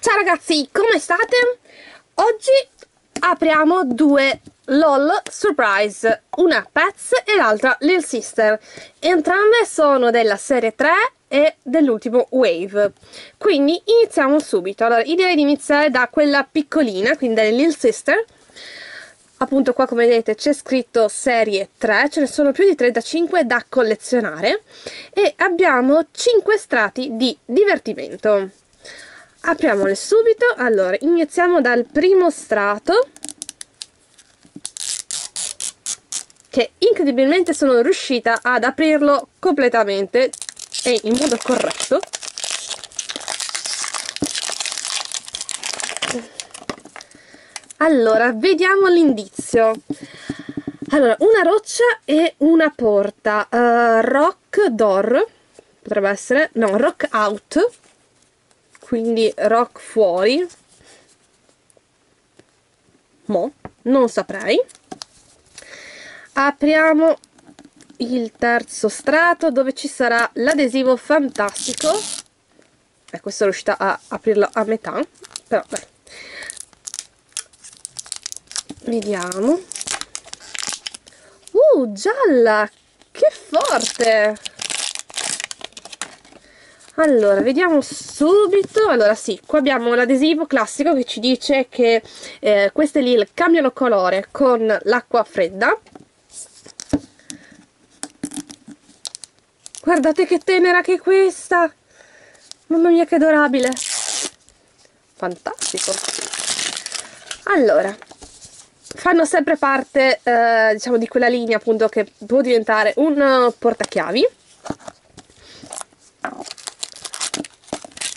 Ciao ragazzi, come state? Oggi apriamo due LOL Surprise, una Pets e l'altra Lil Sister. Entrambe sono della serie 3 e dell'ultimo Wave. Quindi iniziamo subito. Allora, direi di iniziare da quella piccolina, quindi delle Lil Sister. Appunto qua come vedete c'è scritto serie 3, ce ne sono più di 35 da collezionare e abbiamo 5 strati di divertimento apriamole subito. Allora iniziamo dal primo strato che incredibilmente sono riuscita ad aprirlo completamente e in modo corretto. Allora vediamo l'indizio. Allora una roccia e una porta. Uh, rock door potrebbe essere no rock out quindi rock fuori. Mo non saprei. Apriamo il terzo strato dove ci sarà l'adesivo fantastico. E questo è riuscita a aprirlo a metà però beh. Vediamo. Uh gialla! Che forte allora vediamo subito. Allora sì qua abbiamo l'adesivo classico che ci dice che eh, queste lì cambiano colore con l'acqua fredda. Guardate che tenera che è questa! Mamma mia che adorabile! Fantastico! Allora fanno sempre parte eh, diciamo di quella linea appunto che può diventare un portachiavi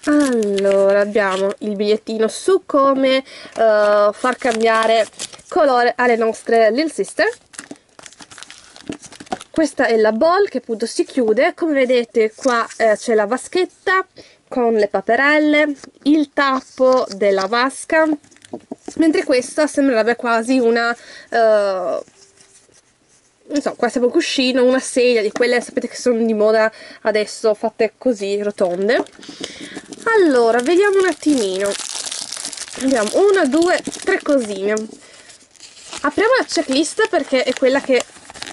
allora abbiamo il bigliettino su come uh, far cambiare colore alle nostre Little Sister. Questa è la ball che appunto si chiude. Come vedete qua eh, c'è la vaschetta con le paperelle il tappo della vasca mentre questa sembrerebbe quasi una uh, non so, qua siamo un cuscino, una sedia di quelle sapete che sono di moda adesso fatte così rotonde allora vediamo un attimino. Abbiamo una, due, tre cosine. Apriamo la checklist perché è quella che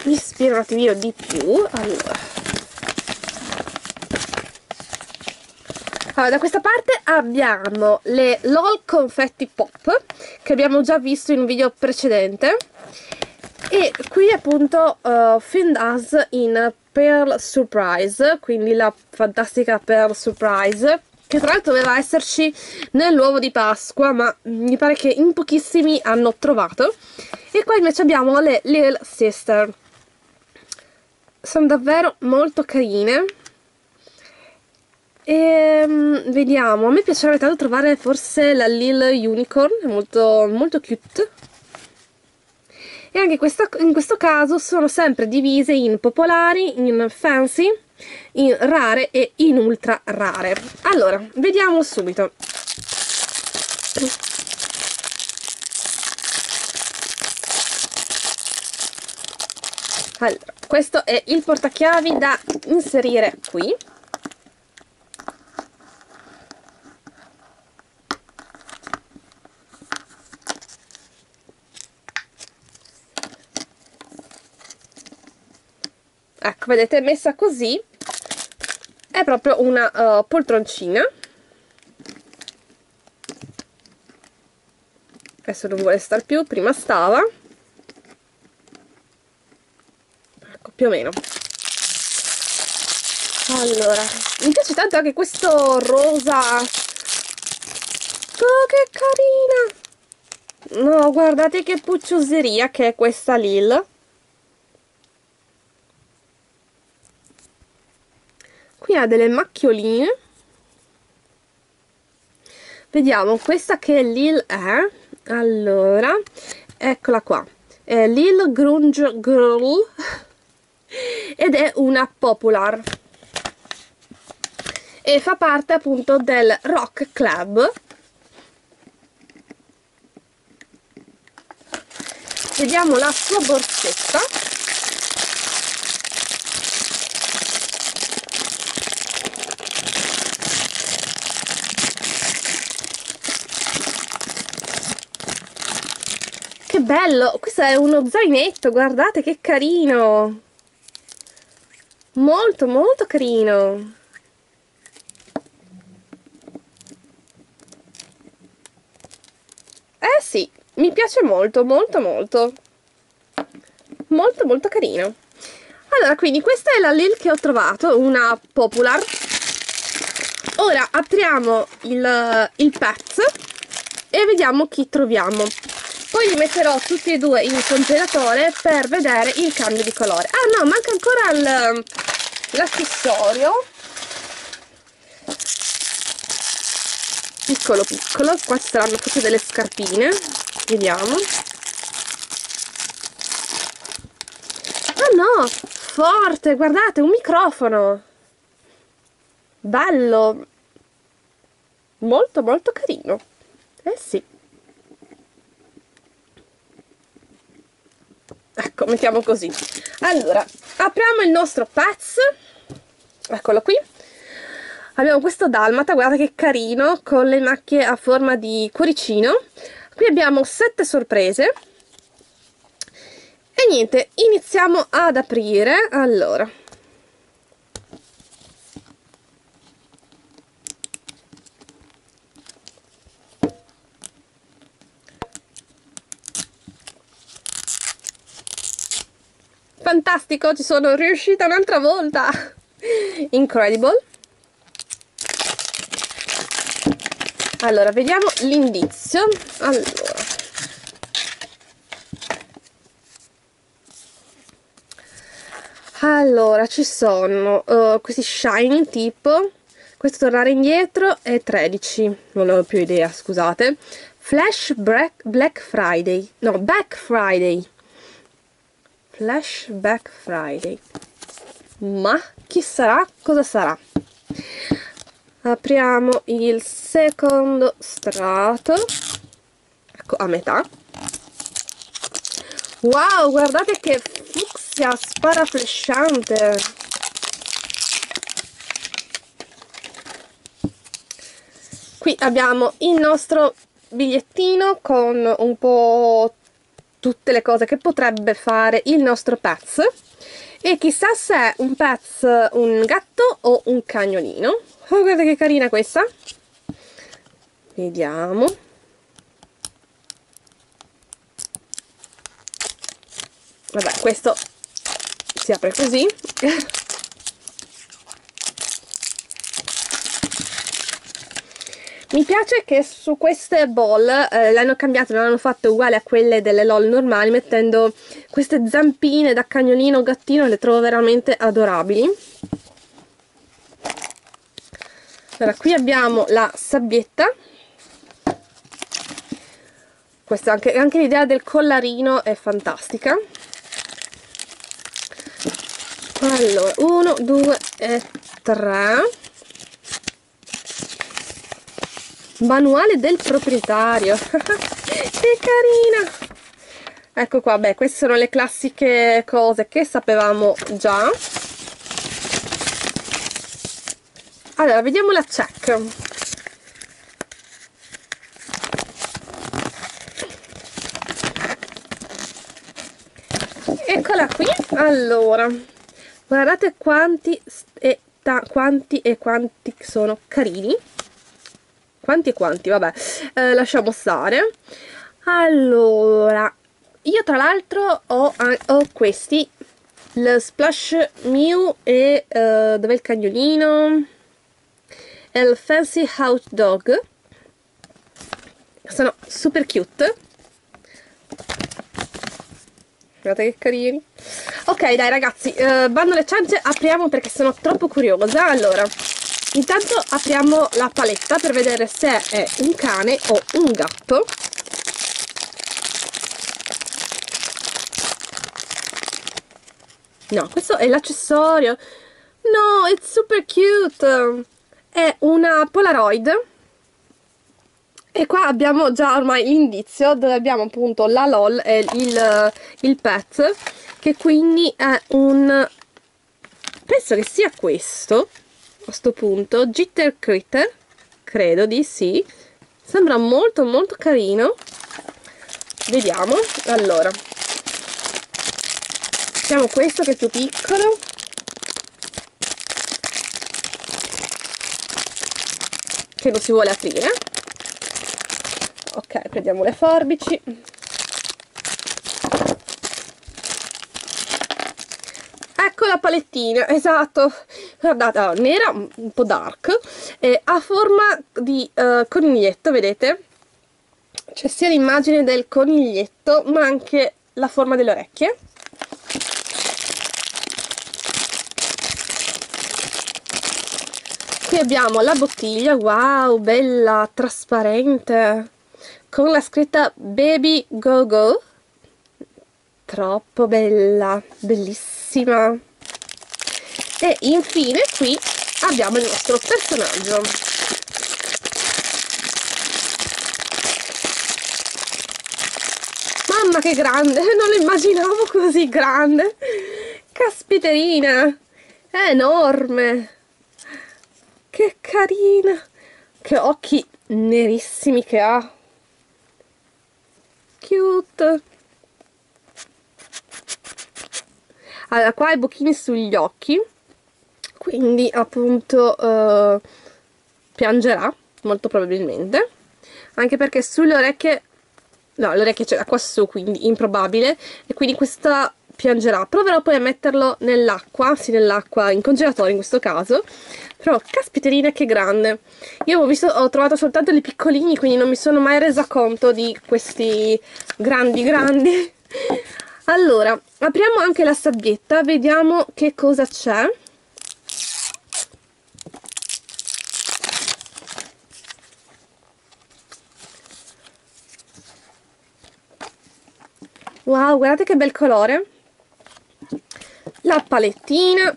mi ispira un attimino di più. Allora. Allora, da questa parte abbiamo le LOL confetti pop che abbiamo già visto in un video precedente. E qui appunto uh, Findaz in Pearl Surprise quindi la fantastica Pearl Surprise che tra l'altro doveva esserci nell'uovo di Pasqua ma mi pare che in pochissimi hanno trovato. E qua invece abbiamo le Little Sister. Sono davvero molto carine. E um, vediamo a me piacerebbe tanto trovare forse la Lil Unicorn è molto, molto cute. E anche questa, in questo caso sono sempre divise in popolari, in fancy in rare e in ultra rare. Allora vediamo subito. Allora questo è il portachiavi da inserire qui. Ecco vedete messa così è proprio una uh, poltroncina. Adesso non vuole star più prima stava. Ecco più o meno. Allora mi piace tanto anche questo rosa. Oh che carina! No guardate che puccioseria che è questa Lil ha delle macchioline. Vediamo questa che Lil è allora eccola qua. È Lil Grunge Girl ed è una popular. E fa parte appunto del Rock Club. Vediamo la sua borsetta bello! Questo è uno zainetto, guardate che carino! Molto, molto carino! Eh sì, mi piace molto, molto, molto. Molto, molto carino. Allora, quindi questa è la Lil che ho trovato, una Popular. Ora apriamo il, il pezzo e vediamo chi troviamo. Poi li metterò tutti e due in congelatore per vedere il cambio di colore. Ah no, manca ancora l'accessorio. Piccolo piccolo, qua ci saranno tutte delle scarpine. Vediamo. Ah no, forte, guardate, un microfono. Bello. Molto molto carino. Eh sì. Ecco mettiamo così. Allora apriamo il nostro pezzo eccolo qui. Abbiamo questo dalmata guardate che carino con le macchie a forma di cuoricino. Qui abbiamo sette sorprese. E niente iniziamo ad aprire. Allora fantastico ci sono riuscita un'altra volta. Incredible. Allora vediamo l'indizio. Allora. Allora ci sono uh, questi shiny tipo questo tornare indietro è 13 non ho più idea scusate. Flash black, black friday no back friday Flashback Friday. Ma chi sarà? Cosa sarà? Apriamo il secondo strato. Ecco, a metà. Wow, guardate che fucsia sparaflesciante. Qui abbiamo il nostro bigliettino con un po' tutte le cose che potrebbe fare il nostro pets e chissà se è un pets un gatto o un cagnolino. Oh, guarda che carina questa. Vediamo. Vabbè questo si apre così Mi piace che su queste ball eh, le hanno cambiate, non hanno fatte uguali a quelle delle LOL normali, mettendo queste zampine da cagnolino gattino, le trovo veramente adorabili. Allora, qui abbiamo la sabbietta. Questa anche, anche l'idea del collarino è fantastica. Allora, uno, due e tre manuale del proprietario. Che carina. Ecco qua beh queste sono le classiche cose che sapevamo già. Allora vediamo la check. Eccola qui. Allora guardate quanti e, quanti e quanti sono carini quanti e quanti, vabbè, eh, lasciamo stare. Allora, io tra l'altro ho, ho, questi, il Splash Mew e uh, dov'è il cagnolino? E il Fancy Hot Dog. Sono super cute. Guardate che carini. Ok, dai ragazzi, uh, bando le ciance, apriamo perché sono troppo curiosa. Allora, Intanto apriamo la paletta per vedere se è un cane o un gatto. No, questo è l'accessorio. No, it's super cute. È una Polaroid. E qua abbiamo già ormai l'indizio dove abbiamo appunto la LOL e il, il pet, che quindi è un... penso che sia questo a sto punto Jitter Critter credo di sì. Sembra molto molto carino. Vediamo allora. Abbiamo questo che è più piccolo. Che non si vuole aprire. Ok prendiamo le forbici. Ecco la palettina esatto guardate oh, nera un po' dark e ha forma di uh, coniglietto vedete? C'è sia l'immagine del coniglietto ma anche la forma delle orecchie. Qui abbiamo la bottiglia wow bella trasparente con la scritta baby go go. Troppo bella bellissima e infine qui abbiamo il nostro personaggio. Mamma che grande non lo immaginavo così grande. Caspiterina è enorme. Che carina. Che occhi nerissimi che ha. Cute. Allora qua i bocchini sugli occhi quindi appunto uh, piangerà molto probabilmente anche perché sulle orecchie no le orecchie c'è qua su quindi improbabile e quindi questa piangerà. Proverò poi a metterlo nell'acqua sì nell'acqua in congelatore in questo caso però caspiterina che grande. Io ho, visto, ho trovato soltanto dei piccolini quindi non mi sono mai resa conto di questi grandi grandi. Allora apriamo anche la sabbietta vediamo che cosa c'è wow guardate che bel colore. La palettina.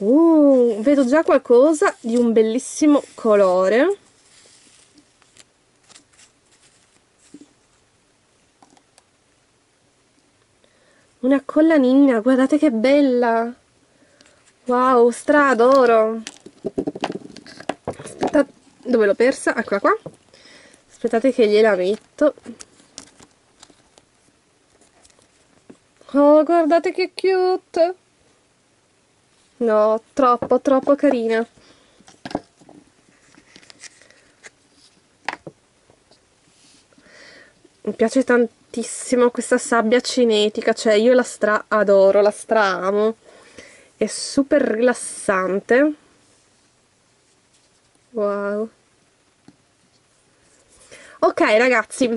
Uh, vedo già qualcosa di un bellissimo colore collanina guardate che bella. Wow stra adoro. Aspetta dove l'ho persa? Eccola qua. Aspettate che gliela metto. Oh guardate che cute. No troppo troppo carina. Mi piace tantissimo questa sabbia cinetica, cioè io la stra adoro, la stra amo, è super rilassante, wow. Ok ragazzi,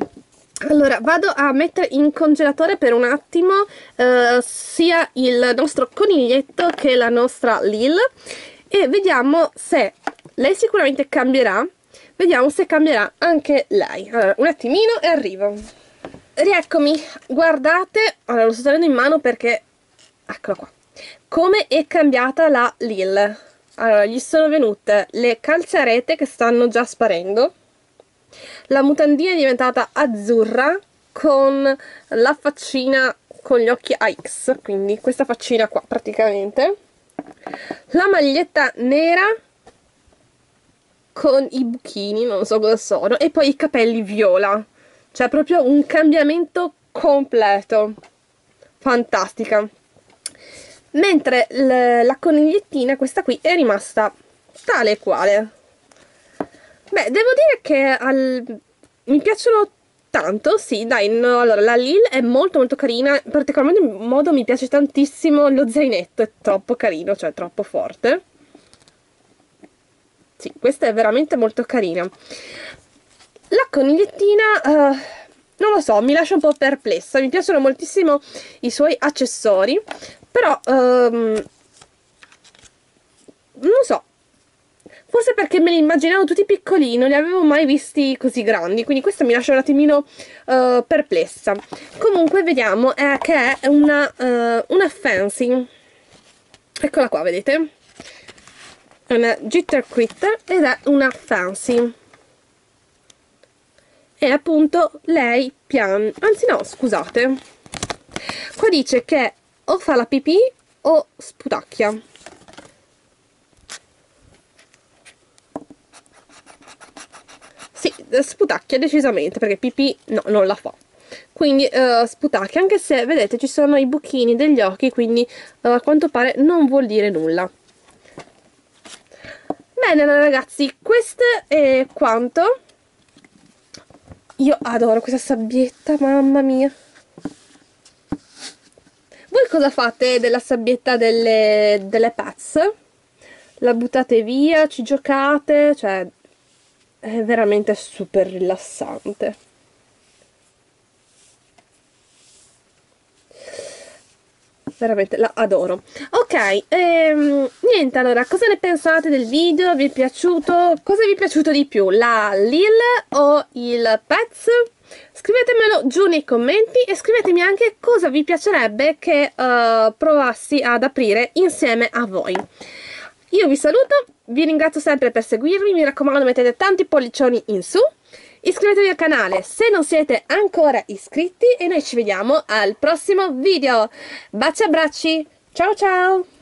allora vado a mettere in congelatore per un attimo eh, sia il nostro coniglietto che la nostra Lil. E vediamo se lei sicuramente cambierà. Vediamo se cambierà anche lei. Allora un attimino e arrivo rieccomi. Guardate allora lo sto tenendo in mano perché eccola qua. Come è cambiata la Lil? Allora gli sono venute le calzarete che stanno già sparendo. La mutandina è diventata azzurra con la faccina con gli occhi a X quindi questa faccina qua praticamente. La maglietta nera con i buchini, non so cosa sono, e poi i capelli viola. Cioè proprio un cambiamento completo. Fantastica. Mentre la conigliettina, questa qui, è rimasta tale e quale. Beh, devo dire che al... mi piacciono tanto, sì, dai, no, allora la Lil è molto molto carina, particolarmente in modo mi piace tantissimo lo zainetto, è troppo carino, cioè troppo forte sì, questa è veramente molto carina la conigliettina uh, non lo so, mi lascia un po' perplessa. Mi piacciono moltissimo i suoi accessori però um, non so. Forse perché me li immaginavo tutti piccoli non li avevo mai visti così grandi quindi questo mi lascia un attimino uh, perplessa. Comunque vediamo eh, che è una, uh, una fancy eccola qua vedete? Una Jitter Quitter ed è una Fancy e appunto lei pian anzi no scusate. Qua dice che o fa la pipì o sputacchia. Sì sputacchia decisamente perché pipì no non la fa. Quindi uh, sputacchia anche se vedete ci sono i buchini degli occhi quindi uh, a quanto pare non vuol dire nulla. Bene ragazzi questo è quanto io adoro questa sabbietta, mamma mia. Voi cosa fate della sabbietta delle, delle pets? La buttate via, ci giocate, cioè è veramente super rilassante. Veramente la adoro. Ok ehm, niente allora cosa ne pensate del video? Vi è piaciuto? Cosa vi è piaciuto di più? La Lil o il Pets scrivetemelo giù nei commenti e scrivetemi anche cosa vi piacerebbe che uh, provassi ad aprire insieme a voi. Io vi saluto vi ringrazio sempre per seguirmi mi raccomando mettete tanti pollicioni in su Iscrivetevi al canale se non siete ancora iscritti e noi ci vediamo al prossimo video. Baci e abbracci, ciao ciao!